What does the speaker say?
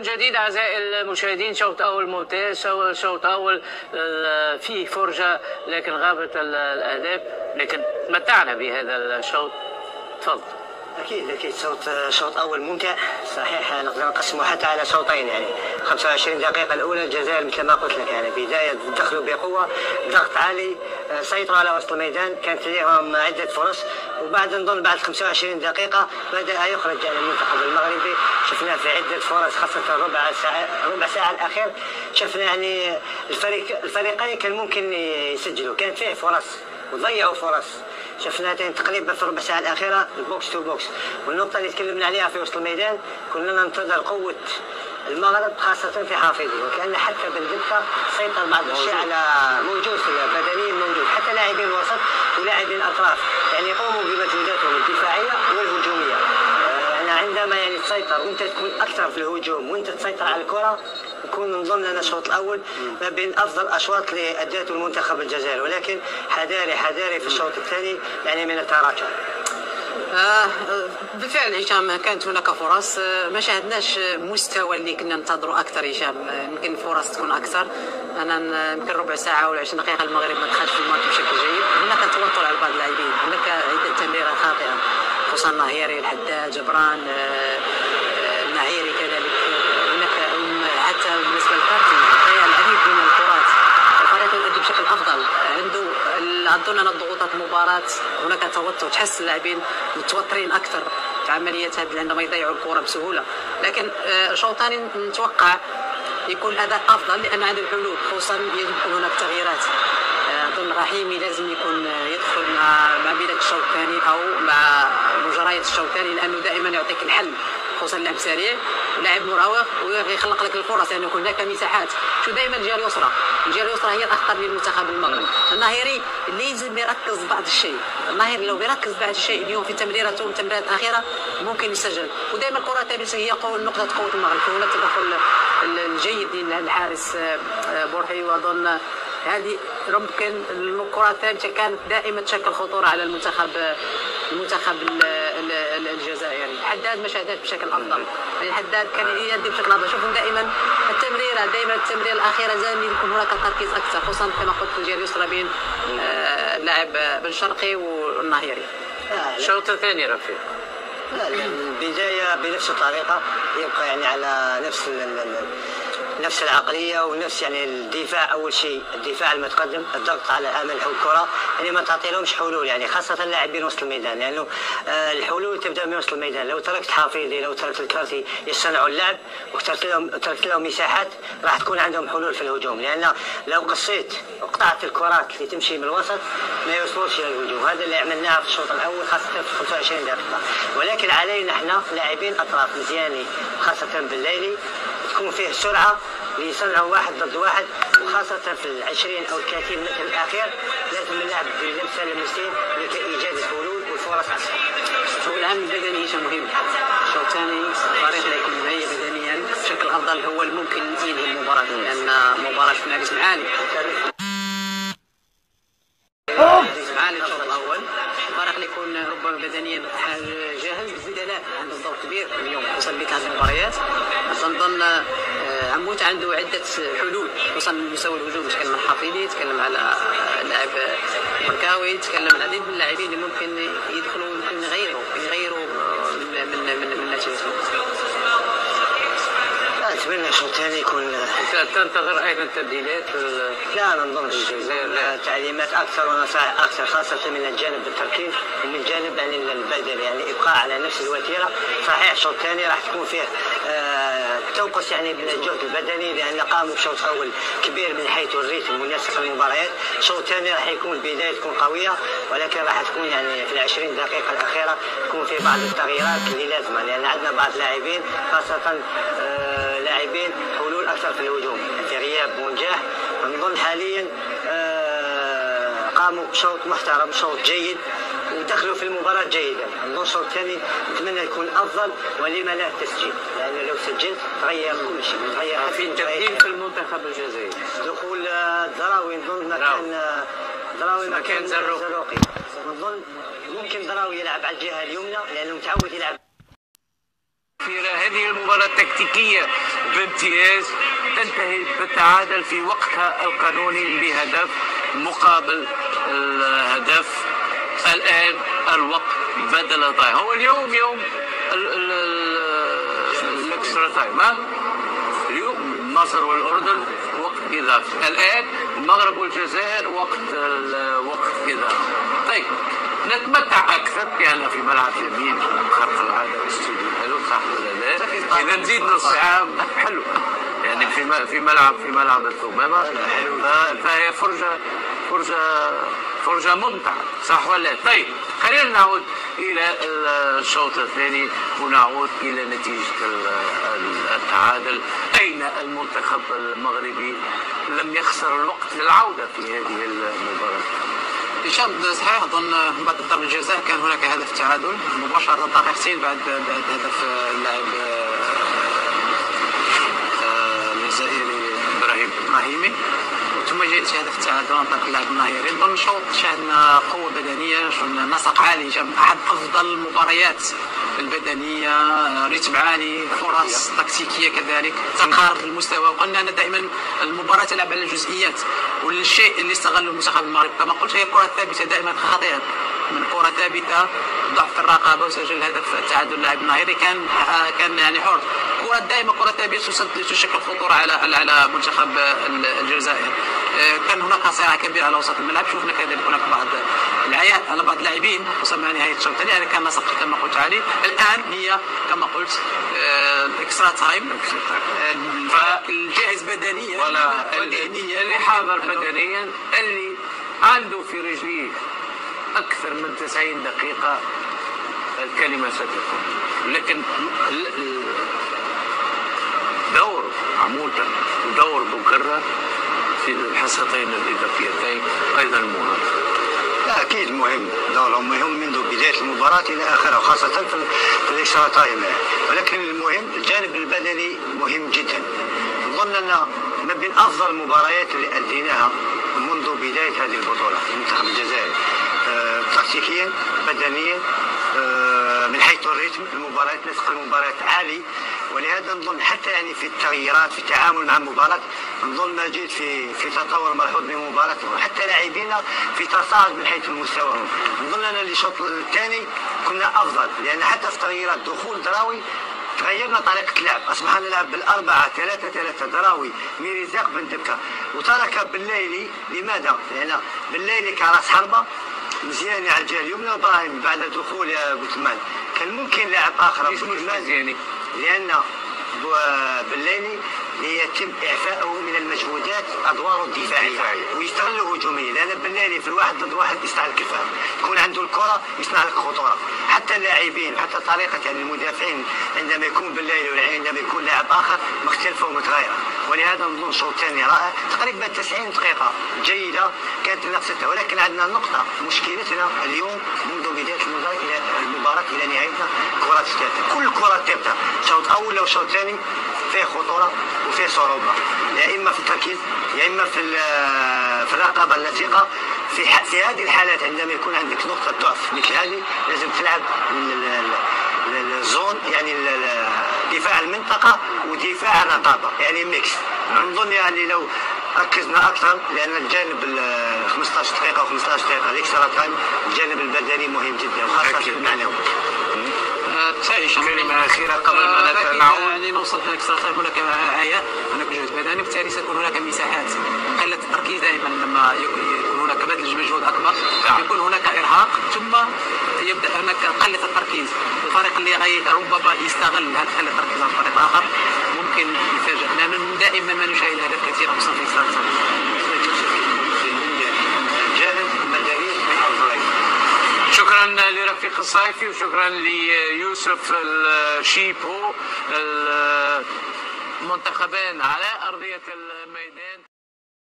جديد أعزائي المشاهدين شوط أول ممتاز شوط آه، فيه فرجة لكن غابت الأهداف لكن تمتعنا بهذا الشوط. تفضل. أكيد أكيد. شوط شوط أول ممتع. صحيح نقدر نقسمه حتى على شوطين يعني. 25 دقيقة الأولى الجزائر مثل ما قلت لك يعني. بداية دخلوا بقوة ضغط عالي سيطروا على وسط الميدان. كانت لديهم عدة فرص. وبعد نظن بعد 25 دقيقة بدأ يخرج يعني المنتخب المغربي. شفناه في عدة فرص خاصة ربع ساعة ربع ساعة الأخير. شفنا يعني الفريق الفريقين كان ممكن يسجلوا. كانت فيه فرص وضيعوا فرص. شفنا تقريبا في الربع ساعة الأخيرة ال box to box. والنقطة اللي تكلمنا عليها في وسط الميدان كنا ننتظر قوة المغرب خاصة في حافظي وكأن حتى بالدقة سيطر بعض الشيء على موجود في بدنيا موجود. حتى لاعبين الوسط ولاعبين الأطراف يعني قوموا بمجهوداتهم الدفاعية والهجومية. يعني عندما يعني تسيطر وأنت تكون أكثر في الهجوم وأنت تسيطر على الكرة يكون نظن ان الشوط الأول ما بين أفضل أشواط اللي اداته المنتخب الجزائري. ولكن حذاري حذاري في الشوط الثاني يعني من التراجع. آه بالفعل هشام كانت هناك فرص. آه، ما شاهدناش مستوى اللي كنا ننتظروا أكثر هشام. آه، يمكن الفرص تكون أكثر. أنا يمكن ربع ساعة ولا 20 دقيقة المغرب ما دخلش في الماتش بشكل جيد. هناك توتر على بعض اللاعبين. هناك عدة تمريرات خاطئة خصوصا ناهيري الحداد جبران النعيري كذلك هناك حتى بالنسبة للكارتي ضيع العديد من الكرات الفريق يؤدي بشكل افضل عنده اظن ان ضغوطات المباراة. هناك توتر تحس اللاعبين متوترين أكثر. في عمليات هذه عندما يضيعوا الكرة بسهولة. لكن شوط ثاني نتوقع يكون الأداء أفضل لأن عنده الحلول خصوصا يجب يكون هناك تغييرات. أظن رحيمي لازم يكون يدخل مع مع بدايه الشوط الثاني أو مع مجريات الشوط الثاني لأنه دائما يعطيك الحل. خصوصا لعب سريع ولاعب مراوغ ويخلق لك الفرص. يعني يكون هناك مساحات. شو دائما الجهة اليسرى؟ الجهة اليسرى هي الأخطر للمنتخب المغربي. الناهيري لازم يركز بعض الشيء. الناهيري لو بيركز بعض الشيء اليوم في تمريراته والتمريرات الاخيره ممكن يسجل. ودائما الكرة الثالثه هي نقطة قوة المغرب. هنا التدخل الجيد للحارس آه، بورحي. وأظن هذه ممكن الكرة الثابته كانت دائما تشكل خطورة على المنتخب المنتخب الجزائري. الحداد ما شاهدهاش بشكل أفضل. يعني الحداد كان يدي بشكل أفضل. شوفوا دائما التمريرة دائما التمريره الأخيرة زاد يكون هناك تركيز أكثر خصوصا كما قلت في الجهه اليسرى بين اللاعب آه، بن شرقي والناهيري الشوط الثاني رفيق. البداية بنفس الطريقة يبقى يعني على نفس نفس العقلية ونفس يعني الدفاع. أول شيء الدفاع المتقدم الضغط على أمل الكرة يعني ما تعطي لهمش حلول يعني خاصة اللاعبين وسط الميدان لأنه يعني الحلول تبدأ من وسط الميدان. لو تركت حافظي لو تركت الكارتي يصنعوا اللعب وتركت لهم تركت لهم مساحات راح تكون عندهم حلول في الهجوم. لأن لو قصيت وقطعت الكرات اللي تمشي من الوسط ما يوصلوش إلى الهجوم. هذا اللي عملناه في الشوط الأول خاصة في 25 دقيقة. ولكن علينا إحنا لاعبين أطراف مزيانين خاصة بالليلي. تكون فيه سرعة ليصنعوا واحد ضد واحد وخاصة في العشرين أو الثلاثين متر الأخير لازم نلعب بلمسة لمسين لكي إيجاد الحلول والفرص أكثر. الشوط العام البدني شيء مهم. الشوط الثاني الفريق لا يكون مهيئ بدنيا بشكل أفضل هو الممكن ينهي المباراة لأن مباراة في نادي عالي. عالي الشوط الأول الفريق اللي يكون ربما بدنيا جاهز بالبدلاء عنده دور كبير. اليوم خصوصا مثل هذه المباريات. نظن عموت عنده عدة حلول. خصوصا من مستوى الهجوم. تكلم عن حفيظي تكلم على لاعب بركاوي تكلم عن العديد من اللاعبين اللي ممكن يدخلوا ممكن يغيروا يغيروا من من من, اتمنى الثاني يكون تنتظر أيضا تبديلات لا ما نظنش تعليمات أكثر ونصائح أكثر خاصة من الجانب التركيز ومن جانب يعني البدل يعني إبقاء على نفس الوتيرة. صحيح الشوط الثاني راح تكون فيه آه تنقص يعني من الجهد البدني لأن قاموا بشوط أول كبير من حيث الريتم مناسق المباريات. الشوط الثاني راح يكون البدايه تكون قوية ولكن راح تكون يعني في ال 20 دقيقة الأخيرة تكون في بعض التغييرات اللي لازمة لأن عندنا بعض اللاعبين خاصة آه لاعبين حلول أكثر في الهجوم. في غياب ونجاح نظن حاليا آه قاموا بشوط محترم شوط جيد ودخلوا في المباراة جيدا. نظن الشوط الثاني نتمنى يكون أفضل ولما لا التسجيل. لأنه لو سجلت تغير كل شيء تغير في تبديل في المنتخب الجزائري. دخول الدراوي نظن مكان دراوي مكان زروقي. نظن ممكن دراوي يلعب على الجهة اليمنى لأنه متعود يلعب هذه المباراة التكتيكية. بامتياز تنتهي بالتعادل في وقتها القانوني بهدف مقابل الهدف الآن الوقت بدل ضايع هو اليوم يوم ال extra time اليوم مصر والأردن وقت إضافي. الآن المغرب والجزائر وقت وقت إضافي. طيب نتمتع أكثر لأن في ملعب يمين خرق العاده استوديو حلو صح ولا لا؟ إذا نزيد نص ساعه حلو. يعني في في ملعب في ملعب الثومامة. فهي فرجه فرجه فرجة ممتعة. صح ولا طيب خلينا نعود إلى الشوط الثاني ونعود إلى نتيجة التعادل. أين المنتخب المغربي؟ لم يخسر الوقت للعودة في هذه المباراة. هشام صحيح أظن بعد ضربه الجزاء كان هناك هدف تعادل مباشرة دقيقتين بعد بعد هدف اللاعب الجزائري إبراهيم إبراهيمي. ثم جاء هدف التعادل عن طريق اللاعب النهيري نظن شوط شاهدنا قوة بدنية شفنا نسق عالي أحد أفضل المباريات البدنية رتم عالي فرص تكتيكية كذلك تقارب المستوى. وقلنا أن دائما المباراة تلعب على الجزئيات والشيء اللي استغله المنتخب المغرب كما قلت هي الكره الثابته دائما خطيرة. من كرة ثابتة ضعف الرقابة وسجل هدف التعادل اللاعب النهيري كان كان يعني حر. كره دائما كرة ثابته تشكل خطوره على على منتخب الجزائر. كان هناك صراع كبير على وسط الملعب. شفنا كذلك هناك بعض العيات على بعض اللاعبين. خصوصا مع نهايه الشوط الثاني يعني كان نسق كما قلت علي. الآن هي كما قلت الاكسترا تايم فالجاهز بدنيا. ولا اللي حاضر بدنيا. اللي عنده في رجليه أكثر من 90 دقيقة الكلمة ستكون. لكن دور عمودا ودور مكرر في الحصتين الاضافيتين أيضا مهم. لا أكيد مهم. دورهم مهم منذ بداية المباراة إلى اخرها وخاصه في ال extra time ولكن المهم الجانب البدني مهم جدا. نظن أن ما بين أفضل المباريات اللي أديناها منذ بداية هذه البطولة المنتخب الجزائري أه تكتيكيا بدنيا أه من حيث ال rythme المباريات نسق المباريات عالي. ولهذا نظن حتى يعني في التغييرات في التعامل مع المباراة نظن ما جيت في في تطور ملحوظ من المباراة وحتى لاعبينا في تصاعد من حيث المستوى نظن أن الشوط الثاني كنا أفضل لأن حتى في التغييرات دخول دراوي غيرنا طريقة اللعب. أصبحنا نلعب بالأربعة ثلاثة ثلاثة دراوي ميريزاق بن دبكة. وترك بالليلي لماذا؟ لأن بالليلي كراس حربة مزياني على الجهة اليمنى وابراهيم بعد دخول يا بوتمان كان ممكن لاعب آخر مزياني؟ لأن بالليلي يتم إعفاءه من المجهودات أدواره الدفاعية ويستغل هجوميا لأن بالليلي في الواحد ضد واحد يصنع لك الفهم يكون عنده الكرة يصنع لك خطورة حتى اللاعبين حتى طريقة يعني المدافعين عندما يكون بالليل عندما يكون لاعب آخر مختلفة ومتغيرة ولهذا نظن شوط ثاني رائع. تقريبا 90 دقيقة جيدة كانت نفسها ولكن عندنا نقطة مشكلتنا اليوم منذ بداية المباراة إلى نهايتها كرات ثابتة كل كرة ثابتة شوط أول أو شوط ثاني فيه خطورة وفيه صعوبة. يا إما في التركيز يا إما في في الرقابة اللصيقة في في هذه الحالات عندما يكون عندك نقطة ضعف مثل هذه لازم تلعب ال zone يعني دفاع المنطقة ودفاع الرقابة يعني mix نظن يعني لو ركزنا أكثر لأن الجانب ال 15 دقيقة و 15 دقيقة ال extra time الجانب البدني مهم جدا وخاصه المعنوي تعيش كلمة أخيرة قبل ما نعود يعني نوصل في ال extra time هناك عياء هناك جهد بدني وبالتالي ستكون هناك مساحات. قلة التركيز دائما لما يكون هناك بذل مجهود أكبر. يكون هناك إرهاق ثم يبدأ هناك قلة التركيز. الفريق اللي غي ربما يستغل هذه قلة التركيز عن طريق آخر ممكن يفاجئ لأن دائما ما نشاهد كثيرة خصوصا في ال extra شكرا لرفيق الصيفي وشكرا ليوسف الشيبو المنتخبين على أرضية الميدان